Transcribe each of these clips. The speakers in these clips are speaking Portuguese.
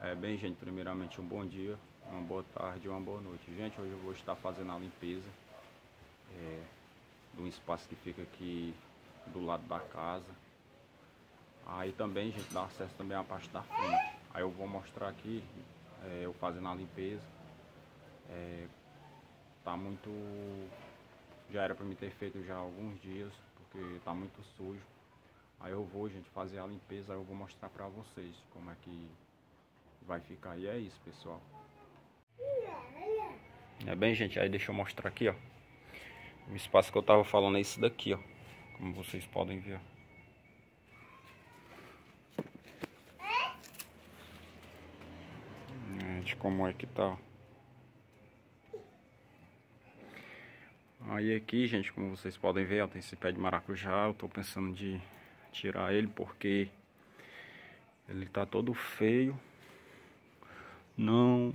É, bem, gente, primeiramente um bom dia, uma boa tarde uma boa noite. Gente, hoje eu vou estar fazendo a limpeza é, de um espaço que fica aqui do lado da casa. Aí também, gente, dá acesso também à parte da frente. Aí eu vou mostrar aqui, é, eu fazendo a limpeza. É, tá muito... Já era para me ter feito já alguns dias, porque tá muito sujo. Aí eu vou, gente, fazer a limpeza, aí eu vou mostrar pra vocês como é que vai ficar. E é isso, pessoal. É bem, gente, aí deixa eu mostrar aqui, ó. O espaço que eu tava falando é esse daqui, ó. Como vocês podem ver. Gente, como é que tá, Aí aqui, gente, como vocês podem ver, ó, tem esse pé de maracujá. Eu tô pensando de tirar ele porque ele tá todo feio. Não.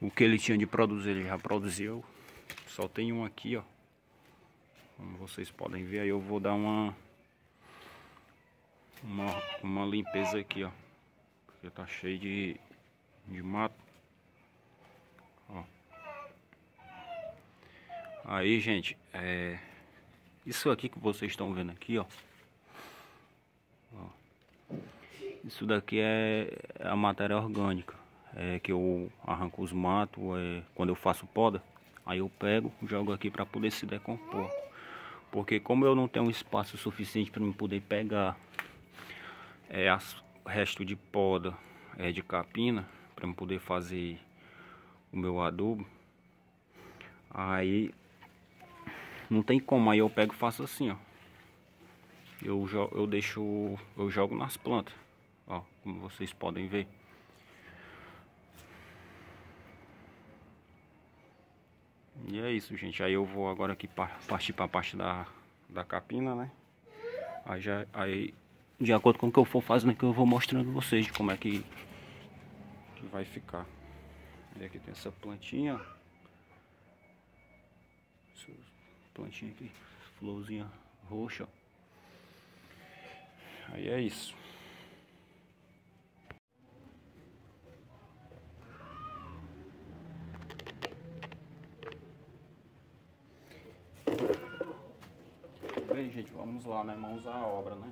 O que ele tinha de produzir, ele já produziu. Só tem um aqui, ó. Como vocês podem ver, aí eu vou dar uma uma, uma limpeza aqui, ó. Porque tá cheio de, de mato. Ó. Aí, gente, é... Isso aqui que vocês estão vendo aqui, ó. ó. Isso daqui é a matéria orgânica é, que eu arranco os matos, é, quando eu faço poda, aí eu pego, jogo aqui para poder se decompor. Porque como eu não tenho espaço suficiente para me poder pegar é, as, resto de poda é, de capina, para me poder fazer o meu adubo, aí não tem como, aí eu pego e faço assim, ó. Eu, eu deixo, eu jogo nas plantas, ó, como vocês podem ver. E é isso, gente. Aí eu vou agora aqui partir para a parte da, da capina, né? Aí, já, aí, de acordo com o que eu for fazendo aqui, eu vou mostrando vocês como é que, que vai ficar. E aqui tem essa plantinha. Essa plantinha aqui, florzinha roxa. Aí é isso. Bem, gente, vamos lá, né? Mãos à obra, né?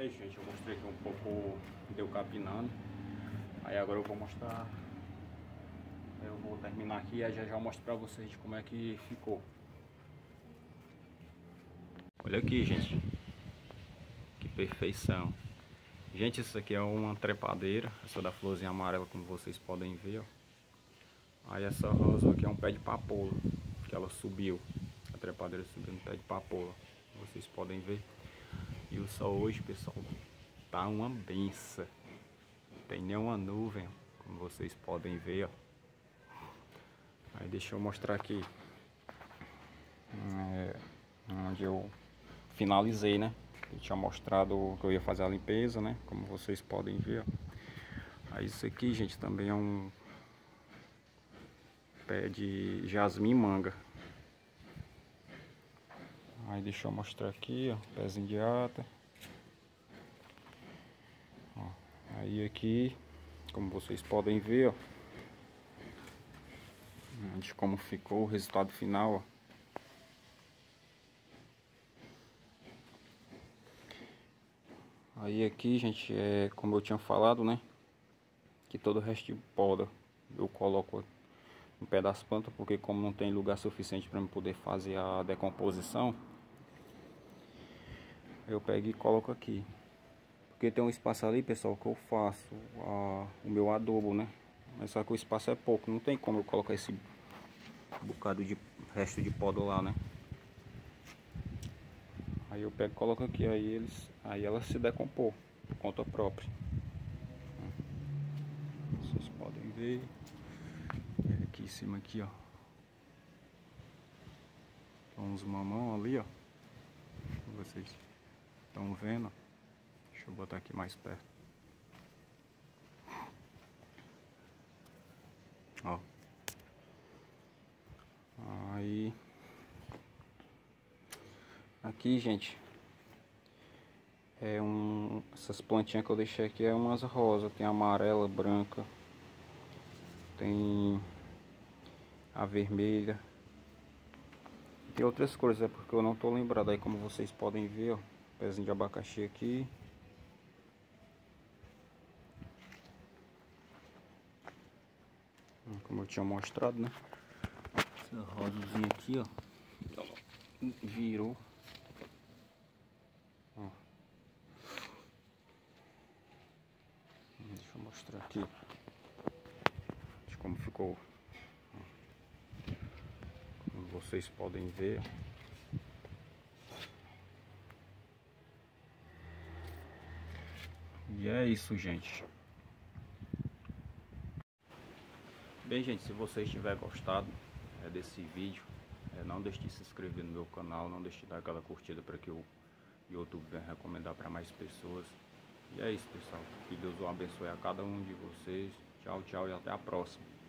Aí, gente, eu mostrei aqui um pouco deu capinando. Aí agora eu vou mostrar. Eu vou terminar aqui e já já mostro pra vocês como é que ficou. Olha aqui, gente. Que perfeição. Gente, isso aqui é uma trepadeira. Essa da florzinha amarela, como vocês podem ver, ó. Aí essa rosa aqui é um pé de papoula. Que ela subiu. A trepadeira subiu no pé de papoula. Vocês podem ver. E o sol hoje, pessoal, tá uma benção. Tem nenhuma nuvem, como vocês podem ver, ó. Aí deixa eu mostrar aqui. É, onde eu finalizei, né? Eu tinha mostrado que eu ia fazer a limpeza, né? Como vocês podem ver, ó. Aí isso aqui, gente, também é um pé de jasmim manga. Aí deixa eu mostrar aqui, ó, pezinho de ata. Ó, aí aqui, como vocês podem ver, ó, de como ficou o resultado final, ó. Aí aqui, gente, é como eu tinha falado, né? Que todo o resto de poda eu coloco no pé das plantas, porque como não tem lugar suficiente para poder fazer a decomposição, eu pego e coloco aqui. Porque tem um espaço ali, pessoal, que eu faço a, o meu adobo, né? Mas só que o espaço é pouco, não tem como eu colocar esse bocado de resto de pó do lá, né? Aí eu pego e coloco aqui, aí eles, aí ela se decompor por conta própria. Vocês podem ver aqui em cima aqui, ó. Tem uns mamão ali, ó. Vocês Estão vendo? Deixa eu botar aqui mais perto. Ó. Aí. Aqui, gente. É um. Essas plantinhas que eu deixei aqui é umas rosas. Tem amarela, branca. Tem a vermelha. Tem outras cores, é porque eu não tô lembrado aí como vocês podem ver, ó pezinho de abacaxi aqui. Como eu tinha mostrado, né? Essa rosazinha aqui, ó. Virou. Ó. Deixa eu mostrar aqui. De como ficou. Como vocês podem ver. E é isso, gente. Bem, gente, se você estiver gostado é, desse vídeo, é, não deixe de se inscrever no meu canal, não deixe de dar aquela curtida para que o YouTube venha recomendar para mais pessoas. E é isso, pessoal. Que Deus o abençoe a cada um de vocês. Tchau, tchau e até a próxima.